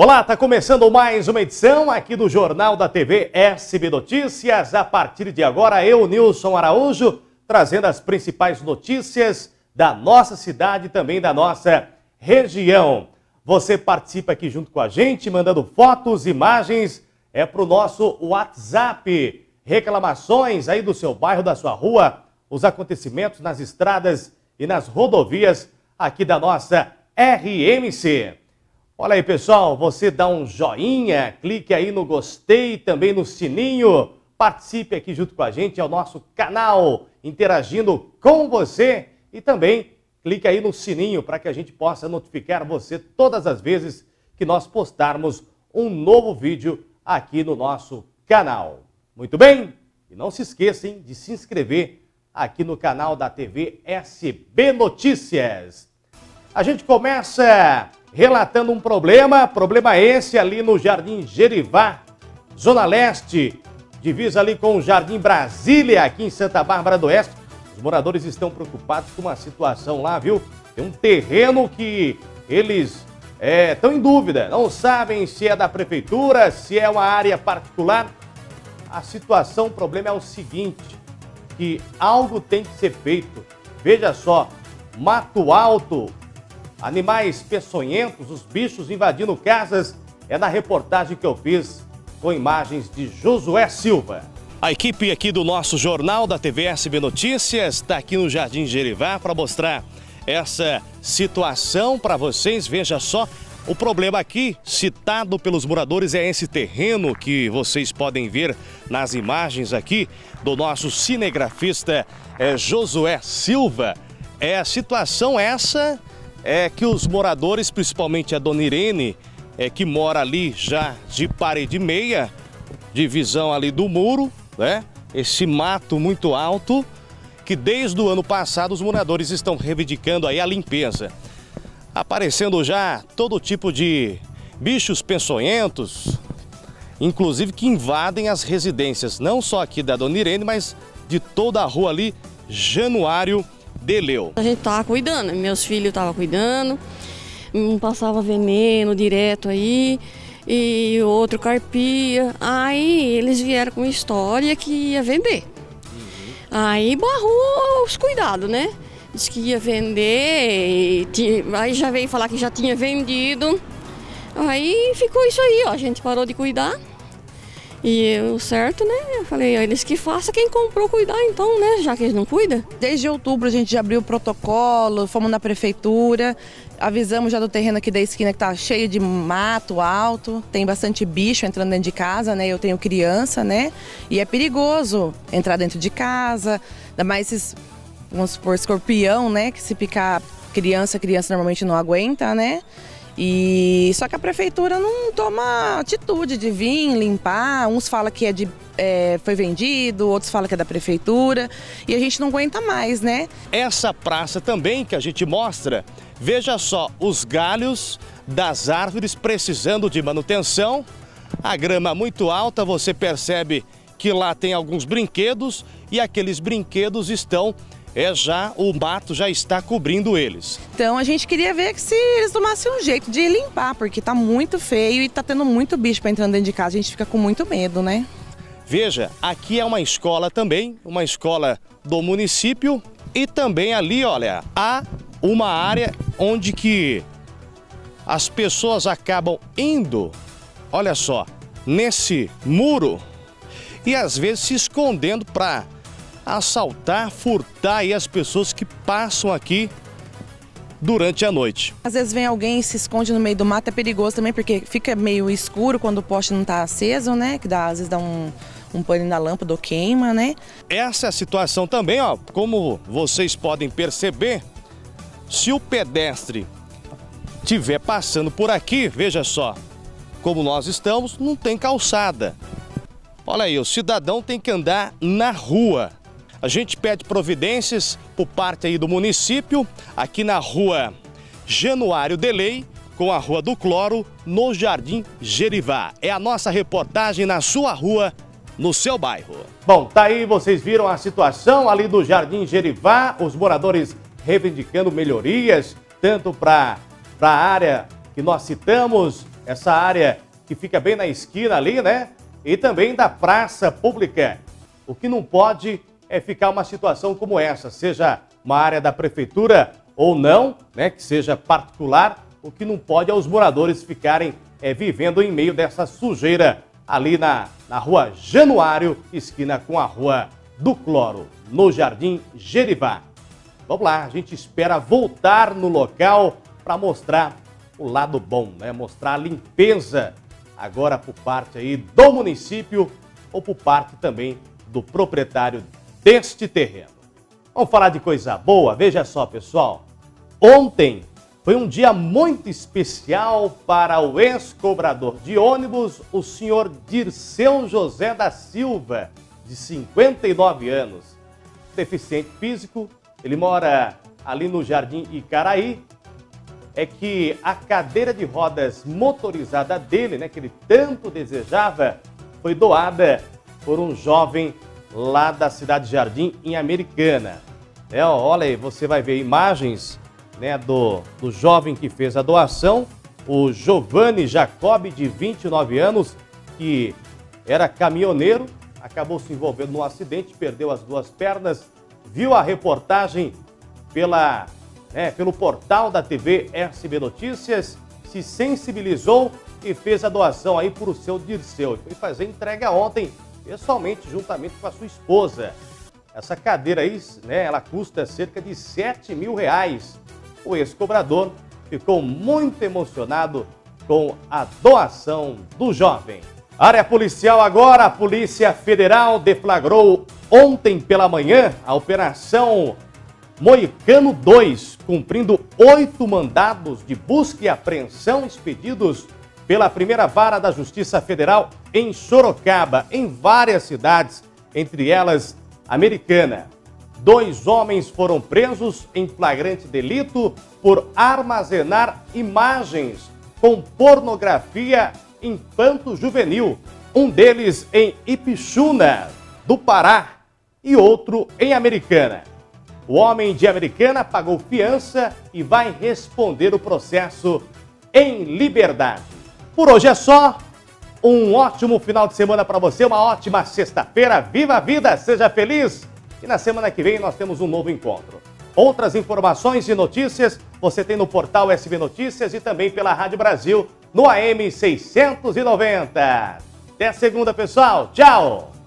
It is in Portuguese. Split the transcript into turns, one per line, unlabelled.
Olá, está começando mais uma edição aqui do Jornal da TV SB Notícias. A partir de agora, eu, Nilson Araújo, trazendo as principais notícias da nossa cidade e também da nossa região. Você participa aqui junto com a gente, mandando fotos, imagens, é para o nosso WhatsApp. Reclamações aí do seu bairro, da sua rua, os acontecimentos nas estradas e nas rodovias aqui da nossa RMC. Olha aí, pessoal, você dá um joinha, clique aí no gostei, também no sininho, participe aqui junto com a gente, é o nosso canal, interagindo com você e também clique aí no sininho para que a gente possa notificar você todas as vezes que nós postarmos um novo vídeo aqui no nosso canal. Muito bem? E não se esqueçam de se inscrever aqui no canal da TV SB Notícias. A gente começa relatando um problema, problema esse ali no Jardim Gerivá, Zona Leste, divisa ali com o Jardim Brasília, aqui em Santa Bárbara do Oeste. Os moradores estão preocupados com uma situação lá, viu? Tem um terreno que eles estão é, em dúvida, não sabem se é da prefeitura, se é uma área particular. A situação, o problema é o seguinte, que algo tem que ser feito. Veja só, Mato Alto, Animais peçonhentos, os bichos invadindo casas, é na reportagem que eu fiz com imagens de Josué Silva. A equipe aqui do nosso jornal da TV SB Notícias está aqui no Jardim Gerivá para mostrar essa situação para vocês. Veja só, o problema aqui, citado pelos moradores, é esse terreno que vocês podem ver nas imagens aqui do nosso cinegrafista é, Josué Silva. É a situação essa é que os moradores, principalmente a dona Irene, é, que mora ali já de parede meia, divisão ali do muro, né? Esse mato muito alto, que desde o ano passado os moradores estão reivindicando aí a limpeza. Aparecendo já todo tipo de bichos peçonhentos, inclusive que invadem as residências, não só aqui da Dona Irene, mas de toda a rua ali, Januário Deleu.
A gente tava cuidando, meus filhos estavam cuidando, um passava veneno direto aí e outro carpia. Aí eles vieram com história que ia vender. Aí barrou os cuidados, né? Diz que ia vender, aí já veio falar que já tinha vendido. Aí ficou isso aí, ó. A gente parou de cuidar. E o certo, né? Eu falei, eles que façam quem comprou cuidar então, né? Já que eles não cuidam.
Desde outubro a gente já abriu o protocolo, fomos na prefeitura, avisamos já do terreno aqui da esquina que tá cheio de mato alto, tem bastante bicho entrando dentro de casa, né? Eu tenho criança, né? E é perigoso entrar dentro de casa, ainda mais esses, vamos supor, escorpião, né? Que se picar criança, criança normalmente não aguenta, né? E só que a prefeitura não toma atitude de vir limpar. Uns falam que é de é, foi vendido, outros falam que é da prefeitura e a gente não aguenta mais, né?
Essa praça também que a gente mostra, veja só os galhos das árvores precisando de manutenção. A grama muito alta, você percebe que lá tem alguns brinquedos e aqueles brinquedos estão é já o mato já está cobrindo eles.
Então a gente queria ver que se eles tomassem um jeito de limpar, porque está muito feio e está tendo muito bicho para entrar dentro de casa, a gente fica com muito medo, né?
Veja, aqui é uma escola também, uma escola do município e também ali, olha, há uma área onde que as pessoas acabam indo, olha só, nesse muro e às vezes se escondendo para assaltar, furtar aí as pessoas que passam aqui durante a noite.
Às vezes vem alguém e se esconde no meio do mato, é perigoso também, porque fica meio escuro quando o poste não está aceso, né? Que dá, às vezes dá um, um pano na lâmpada ou queima, né?
Essa é a situação também, ó, como vocês podem perceber, se o pedestre estiver passando por aqui, veja só, como nós estamos, não tem calçada. Olha aí, o cidadão tem que andar na rua. A gente pede providências por parte aí do município, aqui na rua Januário Delei, com a Rua do Cloro, no Jardim Gerivá. É a nossa reportagem na sua rua, no seu bairro. Bom, tá aí, vocês viram a situação ali do Jardim Gerivá, os moradores reivindicando melhorias, tanto para a área que nós citamos, essa área que fica bem na esquina ali, né? E também da praça pública. O que não pode é ficar uma situação como essa, seja uma área da prefeitura ou não, né? Que seja particular. O que não pode é os moradores ficarem é, vivendo em meio dessa sujeira ali na, na rua Januário, esquina com a rua do Cloro, no Jardim Gerivá. Vamos lá, a gente espera voltar no local para mostrar o lado bom, né? Mostrar a limpeza agora por parte aí do município ou por parte também do proprietário deste terreno. Vamos falar de coisa boa? Veja só, pessoal. Ontem foi um dia muito especial para o ex-cobrador de ônibus, o senhor Dirceu José da Silva, de 59 anos. Deficiente físico, ele mora ali no Jardim Icaraí, é que a cadeira de rodas motorizada dele, né, que ele tanto desejava, foi doada por um jovem lá da cidade de Jardim, em Americana. É, olha aí, você vai ver imagens né, do, do jovem que fez a doação, o Giovanni Jacob, de 29 anos, que era caminhoneiro, acabou se envolvendo num acidente, perdeu as duas pernas viu a reportagem pela, né, pelo portal da TV SB Notícias, se sensibilizou e fez a doação aí para o seu Dirceu. Foi fazer entrega ontem, pessoalmente, juntamente com a sua esposa. Essa cadeira aí, né, ela custa cerca de 7 mil reais. O ex-cobrador ficou muito emocionado com a doação do jovem. Área policial agora, a Polícia Federal deflagrou ontem pela manhã a Operação Moicano 2, cumprindo oito mandados de busca e apreensão expedidos pela primeira vara da Justiça Federal em Sorocaba, em várias cidades, entre elas Americana. Dois homens foram presos em flagrante delito por armazenar imagens com pornografia infanto-juvenil, um deles em Ipixuna, do Pará, e outro em Americana. O homem de Americana pagou fiança e vai responder o processo em liberdade. Por hoje é só. Um ótimo final de semana para você, uma ótima sexta-feira. Viva a vida, seja feliz. E na semana que vem nós temos um novo encontro. Outras informações e notícias você tem no portal SB Notícias e também pela Rádio Brasil no AM 690. Até segunda, pessoal. Tchau!